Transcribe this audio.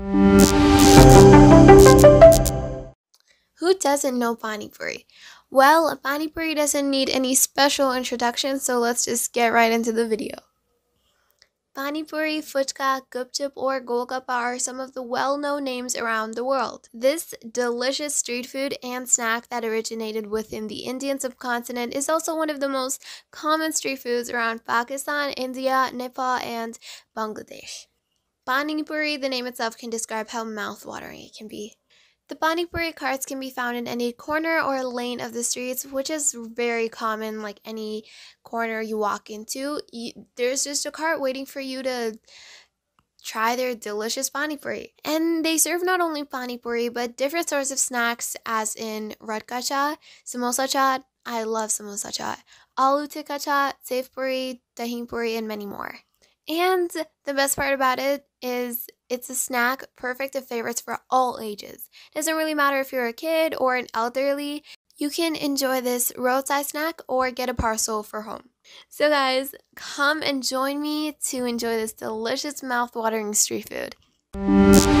Who doesn't know Pani Puri? Well, Pani Puri doesn't need any special introduction, so let's just get right into the video. Pani Puri, Fuchka, Gupchup, or Golgappa are some of the well-known names around the world. This delicious street food and snack that originated within the Indian subcontinent is also one of the most common street foods around Pakistan, India, Nepal, and Bangladesh. Pani Puri, the name itself can describe how mouth-watering it can be. The Pani Puri carts can be found in any corner or lane of the streets, which is very common. Like any corner you walk into, you, there's just a cart waiting for you to try their delicious pani puri. And they serve not only pani puri, but different sorts of snacks, as in ragda chaat, samosa chaat. I love samosa chaat, aloo tikka chaat, sev puri, dahi puri, and many more. And the best part about it is it's a snack perfect of favorites for all ages. It doesn't really matter if you're a kid or an elderly, you can enjoy this roadside snack or get a parcel for home. So, guys, come and join me to enjoy this delicious mouth-watering street food.